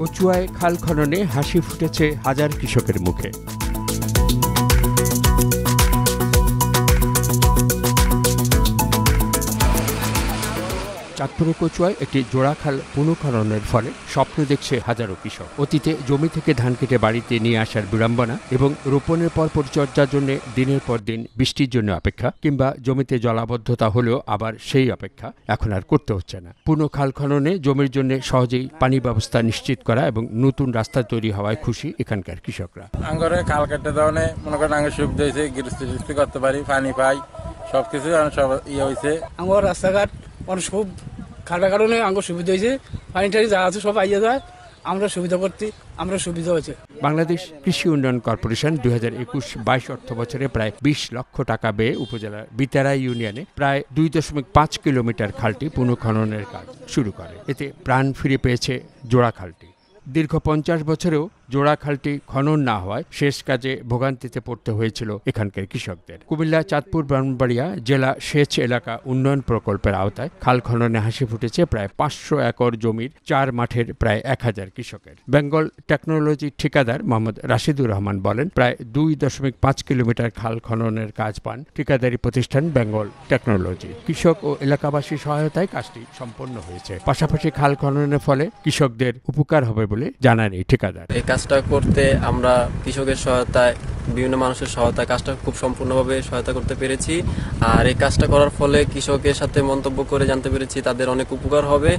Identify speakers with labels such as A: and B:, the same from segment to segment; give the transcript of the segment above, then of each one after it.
A: কচুয়ায় খাল খননে হাসি ফুটেছে হাজার কৃষকের মুখে। চাঁদপুরের কচুয়ায় একটি জোড়া খাল পুনঃখননের ফলে স্বপ্ন দেখছে হাজারো কৃষক। অতীতে জমি থেকে ধান কেটে বাড়িতে নিয়ে আসার বিড়ম্বনা এবং রোপণের পর পরিচর্যার জন্য দিনের পর দিন বৃষ্টির জন্য অপেক্ষা কিংবা জমিতে জলাবদ্ধতা হলেও আবার সেই অপেক্ষা এখন আর করতে হচ্ছে না। পুনঃ খাল খননে জমির জন্য সহজেই পানি ব্যবস্থা নিশ্চিত করা এবং নতুন রাস্তা তৈরি হওয়ায় খুশি এখানকার কৃষকরা।
B: আঙ্গরে খাল কেটে দেওয়ানে মনে করেন আঙ্গুর সুবিধা হয়েছে গৃহস্থ করতে পারি পানি পাই সবকিছু ইয়ে হয়েছে
C: আমার রাস্তাঘাট অনেক সব খাটার কারণে আমার সুবিধা হয়েছে পানি টানি যা আছে সব আইয়া যায়, আমরা সুবিধা করতে আমরা সুবিধা হয়েছে।
A: বাংলাদেশ কৃষি উন্নয়ন কর্পোরেশন দুই হাজার একুশ বাইশ অর্থ বছরে প্রায় বিশ লক্ষ টাকা ব্যয়ে উপজেলার বিতারা ইউনিয়নে প্রায় দুই দশমিক পাঁচ কিলোমিটার খালটি পুনঃখননের কাজ শুরু করে। এতে প্রাণ ফিরে পেয়েছে জোড়া খালটি। দীর্ঘ পঞ্চাশ বছরেও জোড়া খালটি খনন না হওয়ায় শেষ কাজে ভোগান্তিতে পড়তে হয়েছিল এখানকার কৃষকদের। কুমিল্লা, চাঁদপুর, ব্রাহ্মণবাড়িয়া জেলা সেচ এলাকা উন্নয়ন প্রকল্পের আওতায় খাল খননে হাসি ফুটেছে প্রায় পাঁচশো একর জমির চার মাঠের প্রায় এক হাজার কৃষকের। বেঙ্গল টেকনোলজি ঠিকাদার মোহাম্মদ রাশিদুর রহমান বলেন, প্রায় দুই দশমিক পাঁচ কিলোমিটার খাল খননের কাজ পান ঠিকাদারি প্রতিষ্ঠান বেঙ্গল টেকনোলজি। কৃষক ও এলাকাবাসীর সহায়তায় কাজটি সম্পন্ন হয়েছে। পাশাপাশি খাল খননের ফলে কৃষকদের উপকার হবে বলে জানান এই ঠিকাদার।
D: এই কাজটা করতে আমরা কৃষকের সহায়তায়, বিভিন্ন মানুষের সহায়তায় কাজটা খুব সম্পূর্ণভাবে সহায়তা করতে পেরেছি। আর এই কাজটা করার ফলে কৃষকের সাথে মন্তব্য করে জানতে পেরেছি তাদের অনেক উপকার হবে।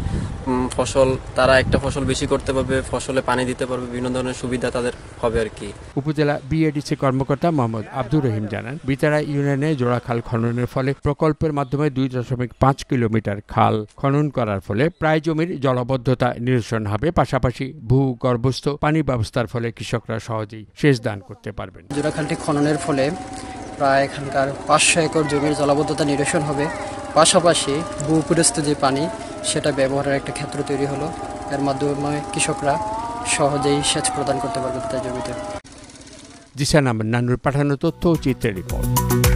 D: ফসল তারা একটা ফসল বেশি করতে পারবে ফসলে পানি দিতে পারবে বিভিন্ন ধরনের সুবিধা তাদের হবে আর কি।
A: উপজেলা বিএডিসি কর্মকর্তা মোহাম্মদ আব্দুর রহিম জানান বিতারা ইউনিয়নে জোড়া খাল খননের ফলে প্রকল্পের মাধ্যমে দুই দশমিক পাঁচ কিলোমিটার খাল খনন করার ফলে প্রায় জমির জলবদ্ধতা নিরসন হবে। পাশাপাশি ভূগর্ভস্থ পানি ব্যবস্থার ফলে কৃষকরা সহজেই সেচ দান করতে পারবেন।
E: জোড়াখালটি খননের ফলে প্রায় এখানকার পাঁচশো একর জমির জলাবদ্ধতা নিরসন হবে। পাশাপাশি ভূপরিস্থ যে পানি সেটা ব্যবহারের একটা ক্ষেত্র তৈরি হলো। এর মাধ্যমে কৃষকরা সহজেই সেচ প্রদান করতে পারবে তাদের জমিতে।
A: জিসান আহমেদ নানুর পাঠানো তথ্য ও চিত্রের রিপোর্ট।